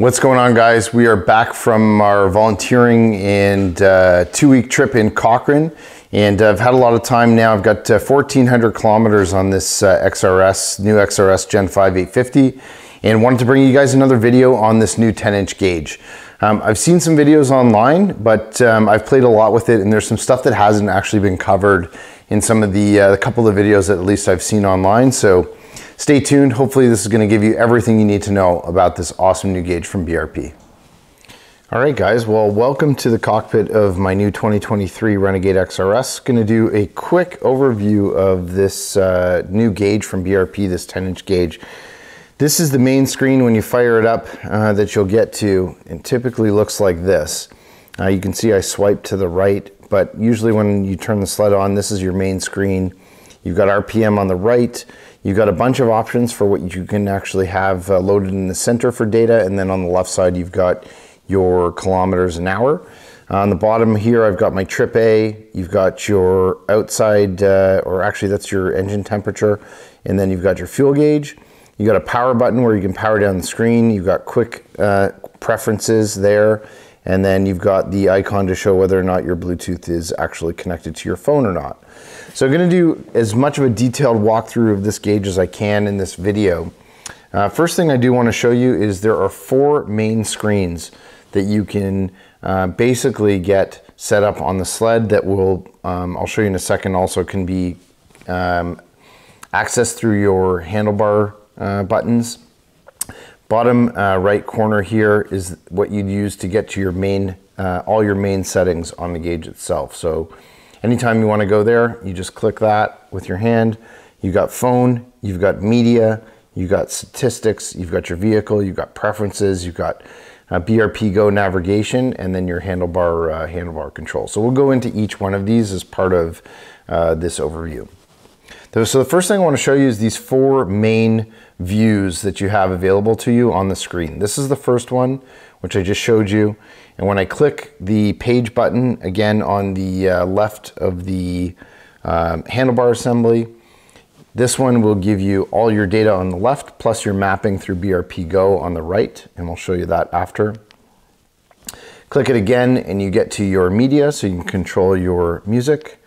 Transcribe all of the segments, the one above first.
What's going on, guys? We are back from our volunteering and uh, two week trip in Cochrane. And I've had a lot of time now. I've got uh, 1,400 kilometers on this uh, XRS, new XRS Gen 5 850, and wanted to bring you guys another video on this new 10 inch gauge. Um, I've seen some videos online, but um, I've played a lot with it, and there's some stuff that hasn't actually been covered in some of the, uh, the couple of videos that at least I've seen online. So Stay tuned. Hopefully this is going to give you everything you need to know about this awesome new gauge from BRP. All right, guys. Well, welcome to the cockpit of my new 2023 Renegade XRS. Going to do a quick overview of this uh, new gauge from BRP, this 10-inch gauge. This is the main screen when you fire it up uh, that you'll get to. and typically looks like this. Uh, you can see I swipe to the right, but usually when you turn the sled on, this is your main screen. You've got RPM on the right. You've got a bunch of options for what you can actually have uh, loaded in the center for data, and then on the left side, you've got your kilometers an hour. On the bottom here, I've got my trip A. You've got your outside, uh, or actually that's your engine temperature, and then you've got your fuel gauge. You got a power button where you can power down the screen. You've got quick uh, preferences there, and then you've got the icon to show whether or not your Bluetooth is actually connected to your phone or not. So I'm gonna do as much of a detailed walkthrough of this gauge as I can in this video. Uh, first thing I do wanna show you is there are four main screens that you can uh, basically get set up on the sled that will, um, I'll show you in a second, also can be um, accessed through your handlebar uh, buttons. Bottom uh, right corner here is what you'd use to get to your main, uh, all your main settings on the gauge itself. So anytime you wanna go there, you just click that with your hand. You've got phone, you've got media, you've got statistics, you've got your vehicle, you've got preferences, you've got uh, BRP Go navigation, and then your handlebar, uh, handlebar control. So we'll go into each one of these as part of uh, this overview. So the first thing I want to show you is these four main views that you have available to you on the screen. This is the first one, which I just showed you. And when I click the page button, again on the uh, left of the um, handlebar assembly, this one will give you all your data on the left, plus your mapping through BRP Go on the right, and we'll show you that after. Click it again and you get to your media, so you can control your music.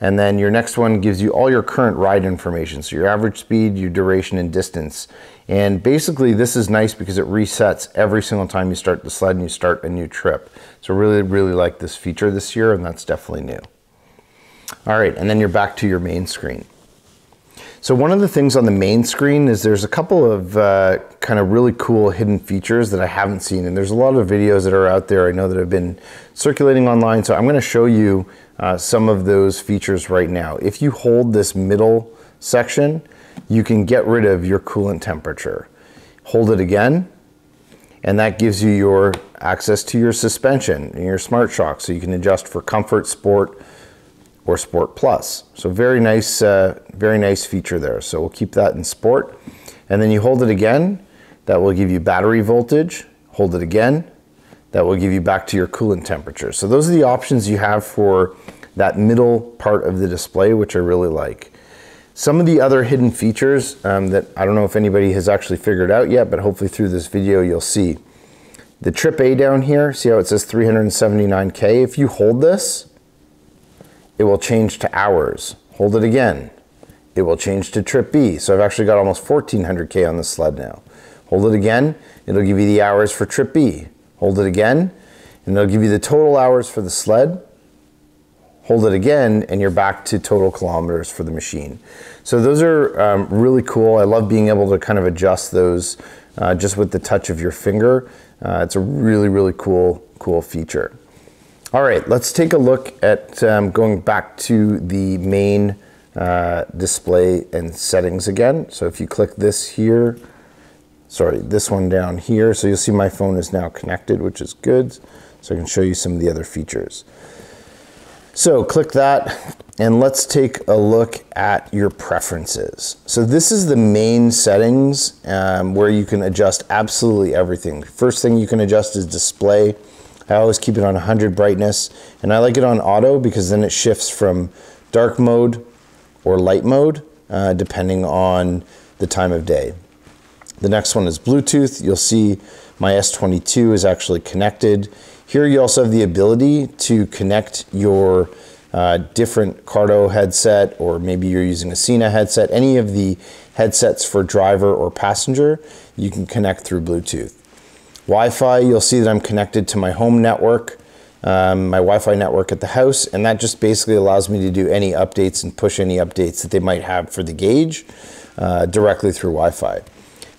And then your next one gives you all your current ride information. So your average speed, your duration and distance. And basically this is nice because it resets every single time you start the sled and you start a new trip. So really, really like this feature this year and that's definitely new. All right, and then you're back to your main screen. So one of the things on the main screen is there's a couple of uh, kind of really cool hidden features that I haven't seen. And there's a lot of videos that are out there I know that have been circulating online. So I'm gonna show you uh, some of those features right now. If you hold this middle section, you can get rid of your coolant temperature. Hold it again, and that gives you your access to your suspension and your smart shock so you can adjust for comfort, sport, or Sport Plus. So very nice, uh, very nice feature there. So we'll keep that in Sport. And then you hold it again, that will give you battery voltage. Hold it again, that will give you back to your coolant temperature. So those are the options you have for that middle part of the display, which I really like. Some of the other hidden features um, that I don't know if anybody has actually figured out yet, but hopefully through this video you'll see. The trip A down here, see how it says 379K? If you hold this, it will change to hours. Hold it again. It will change to trip B. So I've actually got almost 1400K on the sled now. Hold it again. It'll give you the hours for trip B. Hold it again. And it'll give you the total hours for the sled. Hold it again and you're back to total kilometers for the machine. So those are um, really cool. I love being able to kind of adjust those uh, just with the touch of your finger. Uh, it's a really, really cool, cool feature. All right, let's take a look at um, going back to the main uh, display and settings again. So if you click this here, sorry, this one down here, so you'll see my phone is now connected, which is good. So I can show you some of the other features. So click that and let's take a look at your preferences. So this is the main settings um, where you can adjust absolutely everything. First thing you can adjust is display. I always keep it on 100 brightness and I like it on auto because then it shifts from dark mode or light mode uh, depending on the time of day. The next one is Bluetooth. You'll see my S22 is actually connected. Here you also have the ability to connect your uh, different Cardo headset, or maybe you're using a Sena headset, any of the headsets for driver or passenger, you can connect through Bluetooth. Wi-Fi, you'll see that I'm connected to my home network, um, my Wi-Fi network at the house, and that just basically allows me to do any updates and push any updates that they might have for the gauge uh, directly through Wi-Fi.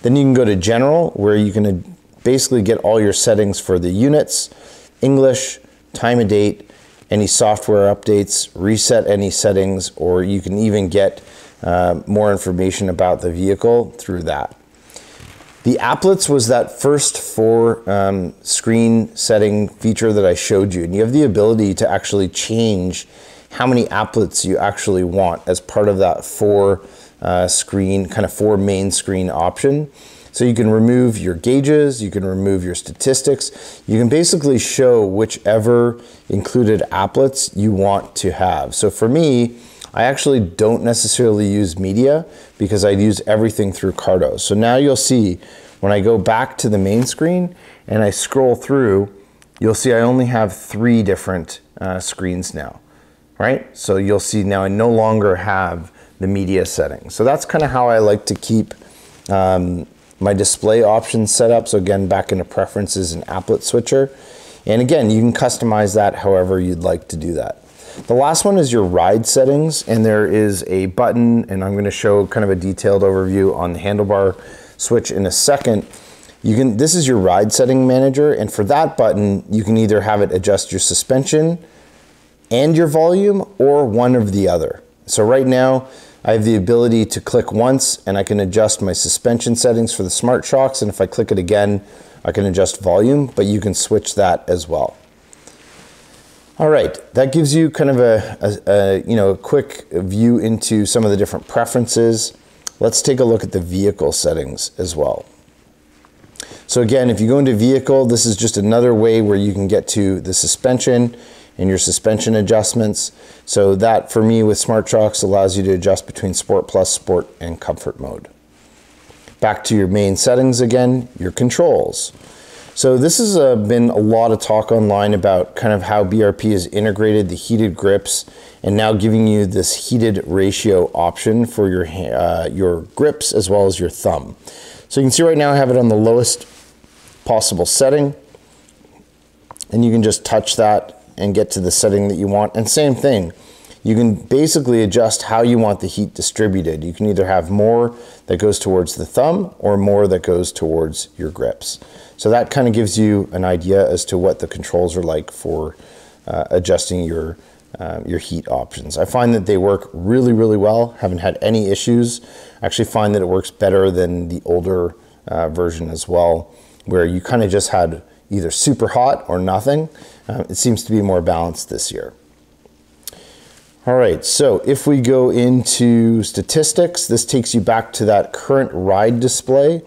Then you can go to general, where you can basically get all your settings for the units, English, time of date, any software updates, reset any settings, or you can even get uh, more information about the vehicle through that. The applets was that first four um, screen setting feature that I showed you, and you have the ability to actually change how many applets you actually want as part of that four uh, screen, kind of four main screen option. So you can remove your gauges, you can remove your statistics, you can basically show whichever included applets you want to have. So for me, I actually don't necessarily use media because I use everything through Cardo. So now you'll see when I go back to the main screen and I scroll through, you'll see I only have three different uh, screens now, right? So you'll see now I no longer have the media settings. So that's kind of how I like to keep um, my display options set up. So again, back into preferences and applet switcher. And again, you can customize that however you'd like to do that. The last one is your ride settings, and there is a button, and I'm gonna show kind of a detailed overview on the handlebar switch in a second. You can, this is your ride setting manager, and for that button, you can either have it adjust your suspension and your volume, or one of the other. So right now, I have the ability to click once and I can adjust my suspension settings for the Smart Shocks. And if I click it again, I can adjust volume, but you can switch that as well. All right, that gives you kind of a, a, a, you know a quick view into some of the different preferences. Let's take a look at the vehicle settings as well. So again, if you go into vehicle, this is just another way where you can get to the suspension and your suspension adjustments. So that for me with Smart Shocks allows you to adjust between Sport Plus, Sport, and Comfort mode. Back to your main settings again, your controls. So this has uh, been a lot of talk online about kind of how BRP has integrated the heated grips and now giving you this heated ratio option for your, uh, your grips as well as your thumb. So you can see right now I have it on the lowest possible setting and you can just touch that and get to the setting that you want. And same thing, you can basically adjust how you want the heat distributed. You can either have more that goes towards the thumb or more that goes towards your grips. So that kind of gives you an idea as to what the controls are like for uh, adjusting your uh, your heat options. I find that they work really, really well. Haven't had any issues. I actually find that it works better than the older uh, version as well, where you kind of just had either super hot or nothing. Uh, it seems to be more balanced this year. All right, so if we go into statistics, this takes you back to that current ride display,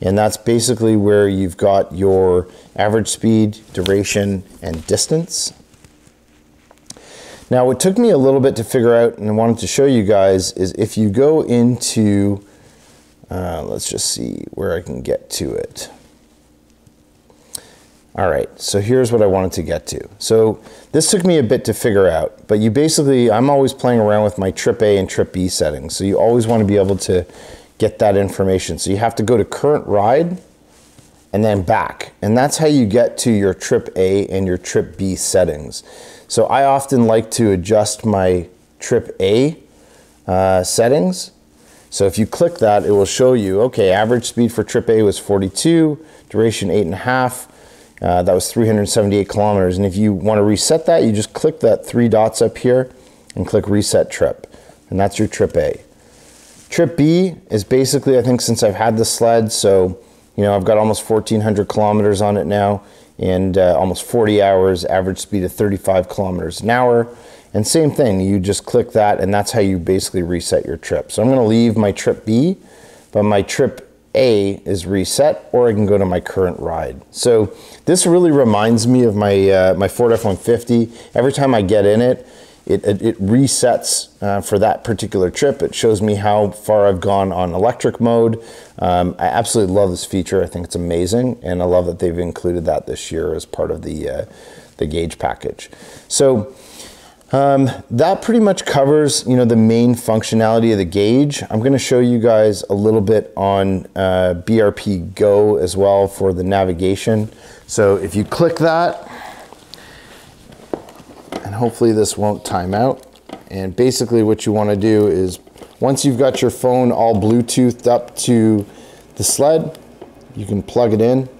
and that's basically where you've got your average speed, duration, and distance. Now, what took me a little bit to figure out and I wanted to show you guys is if you go into, uh, let's just see where I can get to it. All right, so here's what I wanted to get to. So this took me a bit to figure out, but you basically, I'm always playing around with my trip A and trip B settings. So you always want to be able to get that information. So you have to go to current ride and then back. And that's how you get to your trip A and your trip B settings. So I often like to adjust my trip A uh, settings. So if you click that, it will show you, okay, average speed for trip A was 42, duration eight and a half, uh, that was 378 kilometers. And if you want to reset that, you just click that three dots up here and click reset trip. And that's your trip A. Trip B is basically, I think since I've had the sled, so, you know, I've got almost 1400 kilometers on it now and uh, almost 40 hours, average speed of 35 kilometers an hour. And same thing, you just click that and that's how you basically reset your trip. So I'm gonna leave my trip B, but my trip a is reset or I can go to my current ride. So this really reminds me of my, uh, my Ford F-150. Every time I get in it, it, it, it resets uh, for that particular trip. It shows me how far I've gone on electric mode. Um, I absolutely love this feature. I think it's amazing, and I love that they've included that this year as part of the uh, the gauge package. So. Um, that pretty much covers, you know, the main functionality of the gauge. I'm going to show you guys a little bit on uh, BRP Go as well for the navigation. So if you click that, and hopefully this won't time out. And basically what you want to do is once you've got your phone all Bluetoothed up to the sled, you can plug it in.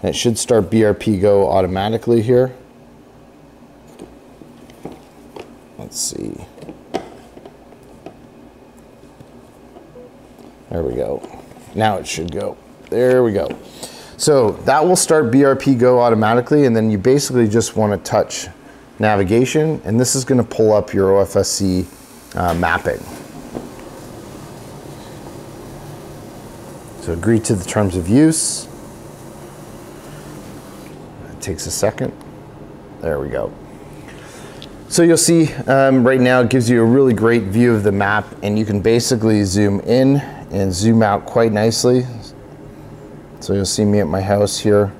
And it should start BRP Go automatically here. Let's see. There we go. Now it should go. There we go. So that will start BRP Go automatically and then you basically just want to touch navigation and this is going to pull up your OFSC uh, mapping. So agree to the terms of use. It takes a second. There we go. So you'll see um, right now it gives you a really great view of the map and you can basically zoom in and zoom out quite nicely. So you'll see me at my house here.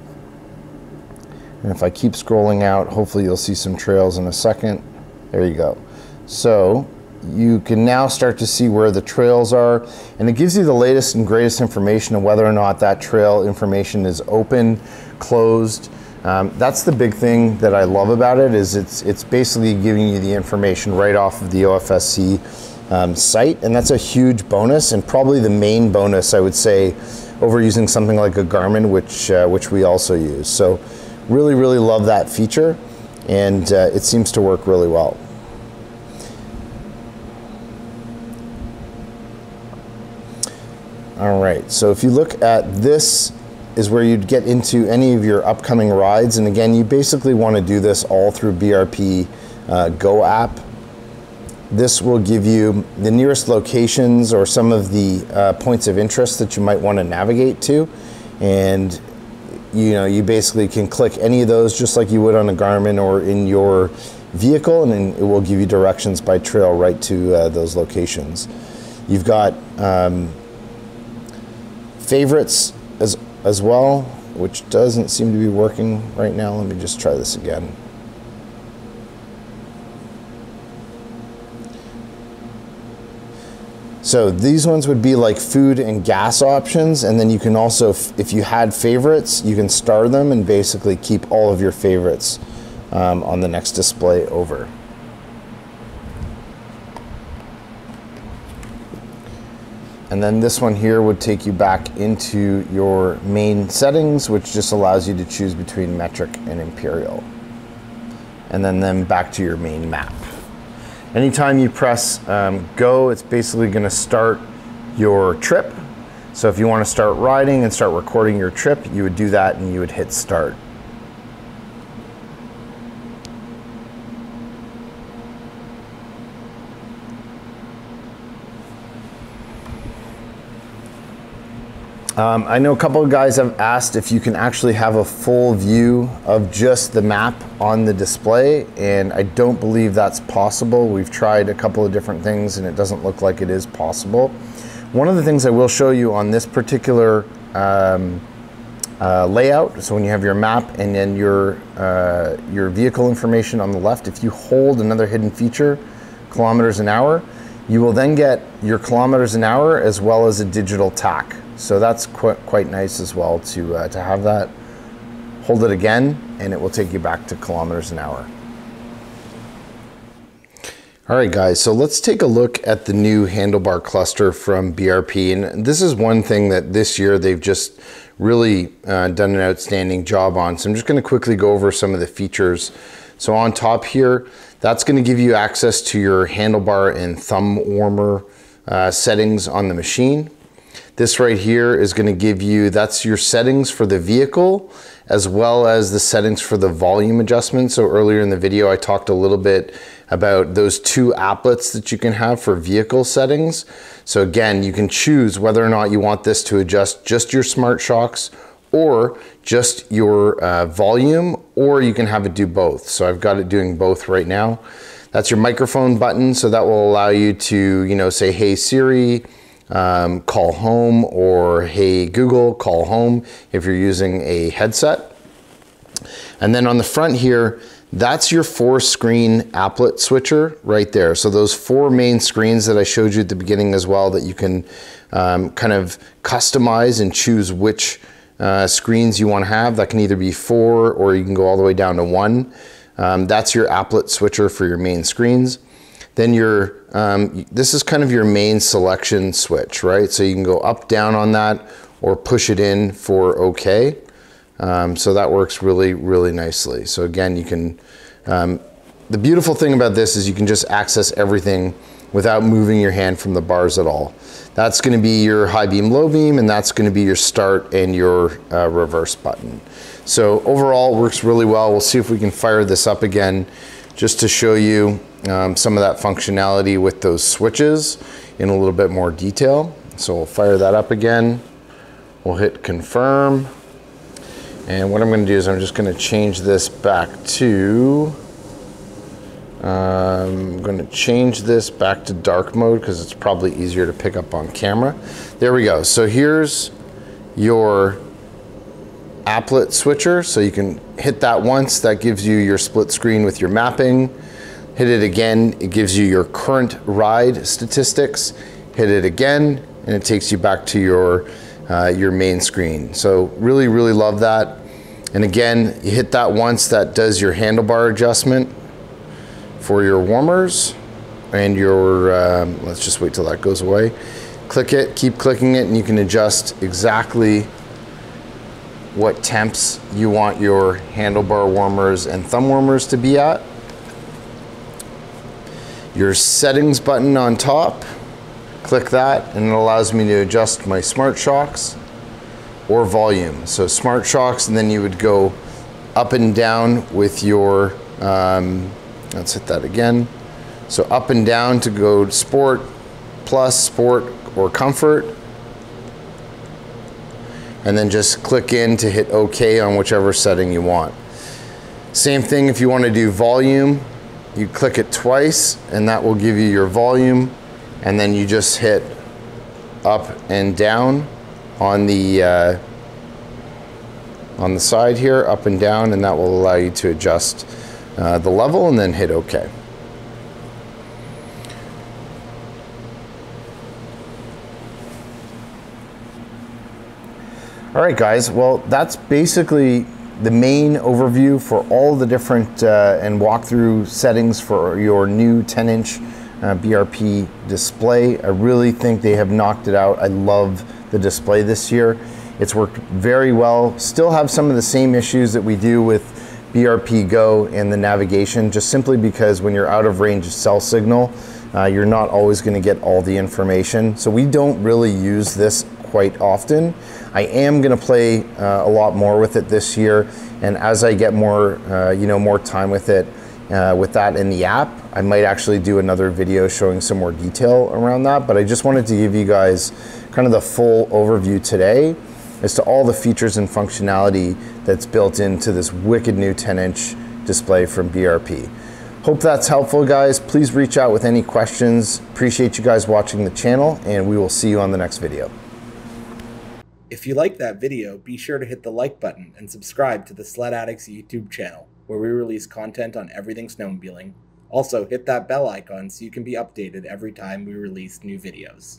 And if I keep scrolling out, hopefully you'll see some trails in a second. There you go. So you can now start to see where the trails are and it gives you the latest and greatest information of whether or not that trail information is open, closed. Um, that's the big thing that I love about it is it's, it's basically giving you the information right off of the OFSC um, site and that's a huge bonus and probably the main bonus I would say over using something like a Garmin, which, uh, which we also use. So really, really love that feature and uh, it seems to work really well. All right, so if you look at this is where you'd get into any of your upcoming rides. And again, you basically want to do this all through BRP uh, Go app this will give you the nearest locations or some of the uh, points of interest that you might want to navigate to. And you know, you basically can click any of those just like you would on a Garmin or in your vehicle, and then it will give you directions by trail right to uh, those locations. You've got um, favorites as, well, which doesn't seem to be working right now. Let me just try this again. So these ones would be like food and gas options. And then you can also, if you had favorites, you can star them and basically keep all of your favorites um, on the next display over. And then this one here would take you back into your main settings, which just allows you to choose between metric and imperial. And then then back to your main map. Anytime you press um, go, it's basically gonna start your trip. So if you wanna start riding and start recording your trip, you would do that and you would hit start. Um, I know a couple of guys have asked if you can actually have a full view of just the map on the display, and I don't believe that's possible. We've tried a couple of different things, and it doesn't look like it is possible. One of the things I will show you on this particular um, uh, layout, so when you have your map and then your, uh, your vehicle information on the left, if you hold another hidden feature, kilometers an hour, you will then get your kilometers an hour as well as a digital tach. So that's quite, quite nice as well to, uh, to have that. Hold it again and it will take you back to kilometers an hour. All right, guys, so let's take a look at the new handlebar cluster from BRP. And this is one thing that this year they've just really uh, done an outstanding job on. So I'm just gonna quickly go over some of the features. So on top here, that's gonna give you access to your handlebar and thumb warmer uh, settings on the machine. This right here is gonna give you, that's your settings for the vehicle, as well as the settings for the volume adjustment. So earlier in the video, I talked a little bit about those two applets that you can have for vehicle settings. So again, you can choose whether or not you want this to adjust just your smart shocks or just your uh, volume, or you can have it do both. So I've got it doing both right now. That's your microphone button, so that will allow you to, you know, say, hey Siri, um, call home, or hey Google, call home if you're using a headset. And then on the front here, that's your four screen applet switcher right there. So those four main screens that I showed you at the beginning as well that you can um, kind of customize and choose which uh, screens you want to have. That can either be four or you can go all the way down to one. Um, that's your applet switcher for your main screens. Then your, um, this is kind of your main selection switch, right? So you can go up, down on that or push it in for okay. Um, so that works really, really nicely. So again, you can, um, the beautiful thing about this is you can just access everything without moving your hand from the bars at all. That's gonna be your high beam, low beam, and that's gonna be your start and your uh, reverse button. So overall, works really well. We'll see if we can fire this up again just to show you um, some of that functionality with those switches in a little bit more detail. So we'll fire that up again. We'll hit confirm. And what I'm gonna do is I'm just gonna change this back to, um, I'm gonna change this back to dark mode because it's probably easier to pick up on camera. There we go. So here's your applet switcher. So you can hit that once, that gives you your split screen with your mapping. Hit it again, it gives you your current ride statistics. Hit it again, and it takes you back to your, uh, your main screen. So really, really love that. And again, you hit that once, that does your handlebar adjustment for your warmers and your, um, let's just wait till that goes away. Click it, keep clicking it, and you can adjust exactly what temps you want your handlebar warmers and thumb warmers to be at. Your settings button on top, click that and it allows me to adjust my smart shocks or volume. So smart shocks and then you would go up and down with your, um, let's hit that again. So up and down to go sport, plus, sport, or comfort and then just click in to hit OK on whichever setting you want. Same thing if you want to do volume, you click it twice and that will give you your volume and then you just hit up and down on the uh, on the side here, up and down, and that will allow you to adjust uh, the level and then hit OK. All right, guys. Well, that's basically the main overview for all the different uh, and walkthrough settings for your new 10 inch uh, BRP display. I really think they have knocked it out. I love the display this year. It's worked very well. Still have some of the same issues that we do with BRP Go and the navigation, just simply because when you're out of range of cell signal, uh, you're not always going to get all the information. So we don't really use this quite often. I am going to play uh, a lot more with it this year, and as I get more, uh, you know, more time with it, uh, with that in the app, I might actually do another video showing some more detail around that. But I just wanted to give you guys kind of the full overview today as to all the features and functionality that's built into this wicked new 10-inch display from BRP. Hope that's helpful, guys. Please reach out with any questions. Appreciate you guys watching the channel, and we will see you on the next video. If you like that video, be sure to hit the like button and subscribe to the Sledaddicz YouTube channel, where we release content on everything snowmobiling. Also, hit that bell icon so you can be updated every time we release new videos.